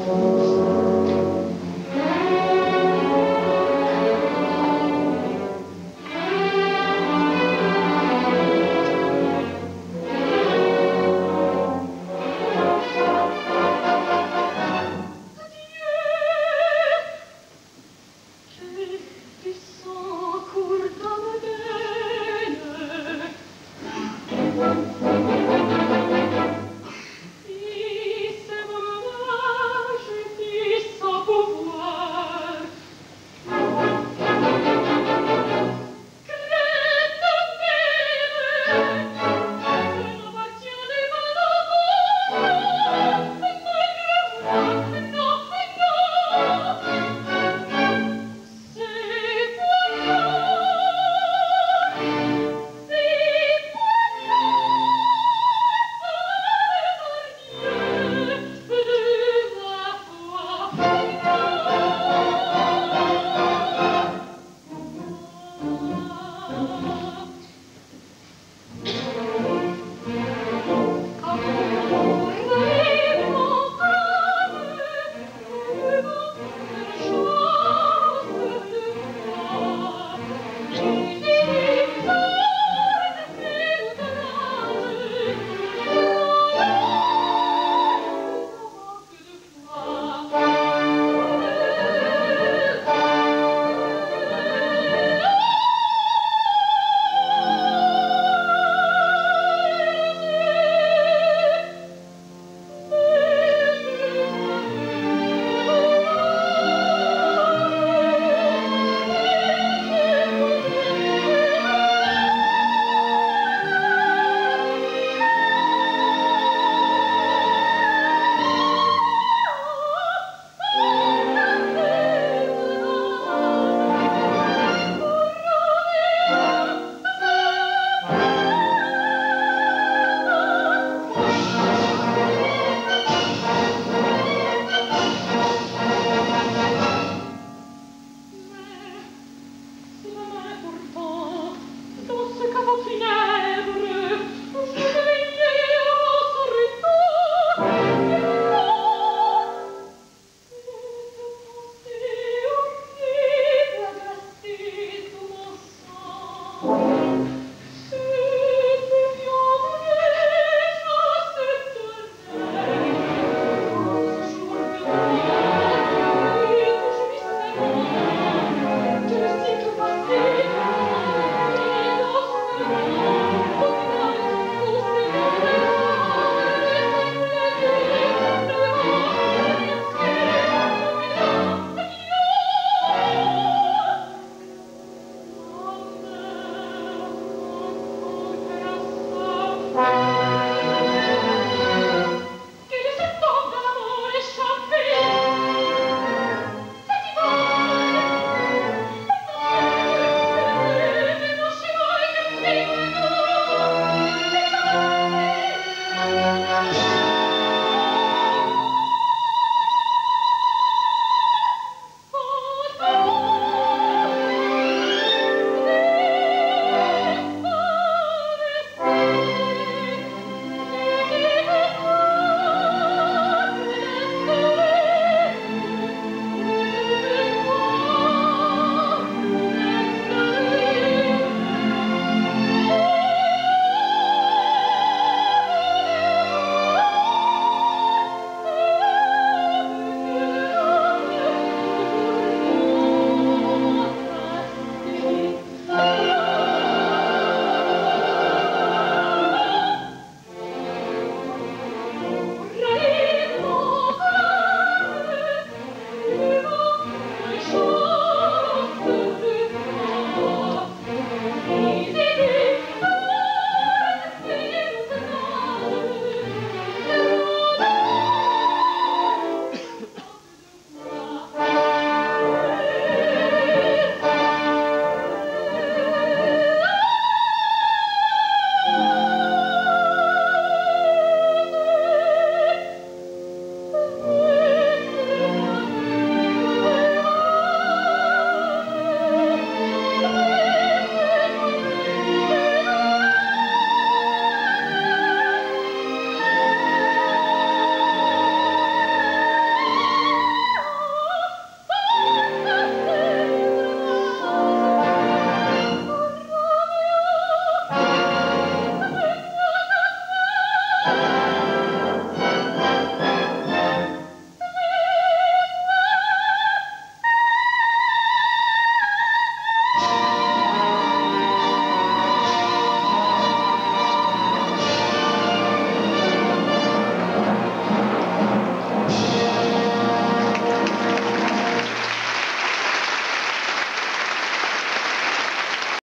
Oh.